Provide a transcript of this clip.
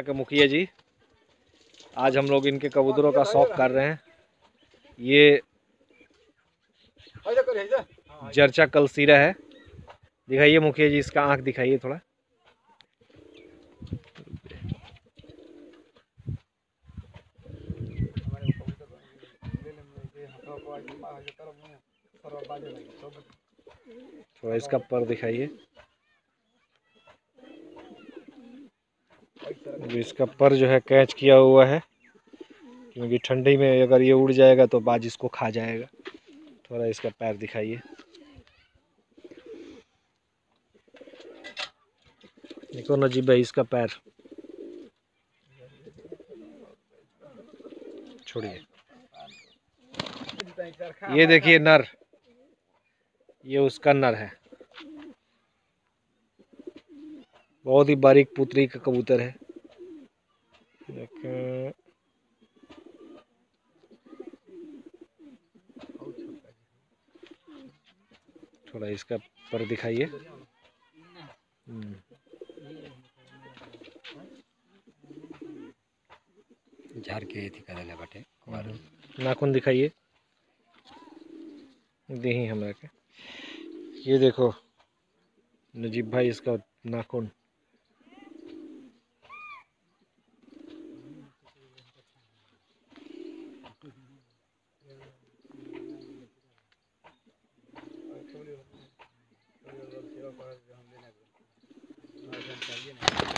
के मुखिया जी, आज हम लोग इनके कबूतरों का शौक कर रहे हैं। ये जर्चा कलसीरा है। दिखाइए मुखिया जी, इसका आँख दिखाइए थोड़ा। थोड़ा इसका पर दिखाइए। जो इसका पर जो है कैच किया हुआ है। क्योंकि ठंडी में अगर ये उड़ जाएगा तो बाज इसको खा जाएगा। थोड़ा इसका पैर दिखाइए। देखो नजीब भाई, इसका पैर। छोड़िए। ये देखिए नर। ये उसका नर है। बहुत ही बारीक पुतरी का कबूतर है। एक थोड़ा इसका पर दिखाइए। हम्म। झाड़ के थी करेले बाटे नाखून दिखाइए। दही हमरा के ये देखो नजीब भाई इसका नाखून। करो करो हम देना चाहिए